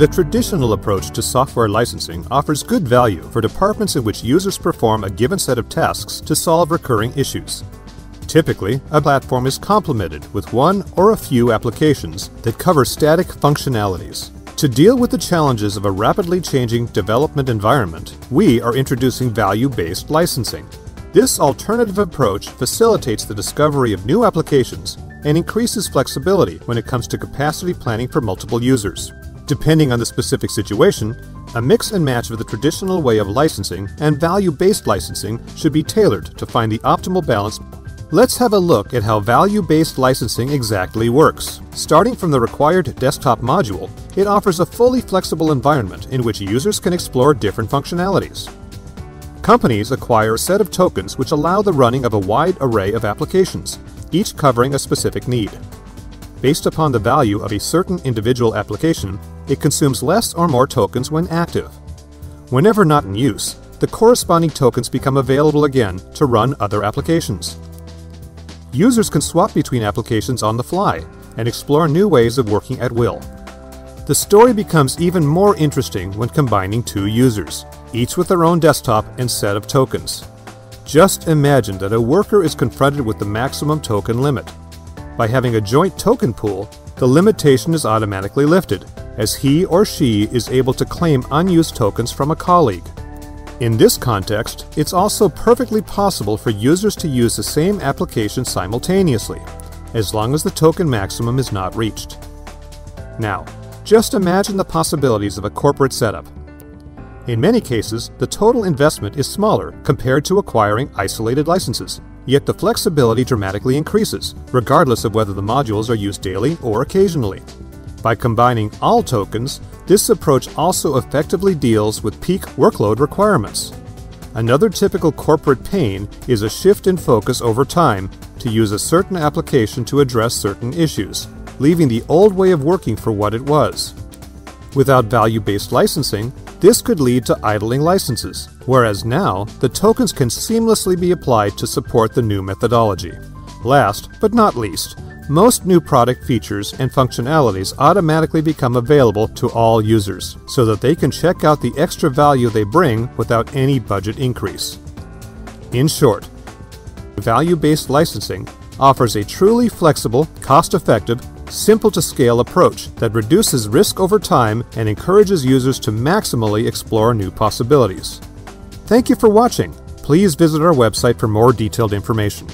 The traditional approach to software licensing offers good value for departments in which users perform a given set of tasks to solve recurring issues. Typically, a platform is complemented with one or a few applications that cover static functionalities. To deal with the challenges of a rapidly changing development environment, we are introducing value-based licensing. This alternative approach facilitates the discovery of new applications and increases flexibility when it comes to capacity planning for multiple users. Depending on the specific situation, a mix and match of the traditional way of licensing and value-based licensing should be tailored to find the optimal balance Let's have a look at how value-based licensing exactly works. Starting from the required desktop module, it offers a fully flexible environment in which users can explore different functionalities. Companies acquire a set of tokens which allow the running of a wide array of applications, each covering a specific need. Based upon the value of a certain individual application, it consumes less or more tokens when active. Whenever not in use, the corresponding tokens become available again to run other applications. Users can swap between applications on the fly and explore new ways of working at will. The story becomes even more interesting when combining two users, each with their own desktop and set of tokens. Just imagine that a worker is confronted with the maximum token limit. By having a joint token pool, the limitation is automatically lifted, as he or she is able to claim unused tokens from a colleague. In this context, it's also perfectly possible for users to use the same application simultaneously, as long as the token maximum is not reached. Now, just imagine the possibilities of a corporate setup. In many cases, the total investment is smaller compared to acquiring isolated licenses, yet the flexibility dramatically increases, regardless of whether the modules are used daily or occasionally. By combining all tokens, this approach also effectively deals with peak workload requirements. Another typical corporate pain is a shift in focus over time to use a certain application to address certain issues, leaving the old way of working for what it was. Without value-based licensing, this could lead to idling licenses, whereas now, the tokens can seamlessly be applied to support the new methodology. Last, but not least, most new product features and functionalities automatically become available to all users so that they can check out the extra value they bring without any budget increase. In short, value-based licensing offers a truly flexible, cost-effective, simple-to-scale approach that reduces risk over time and encourages users to maximally explore new possibilities. Thank you for watching. Please visit our website for more detailed information.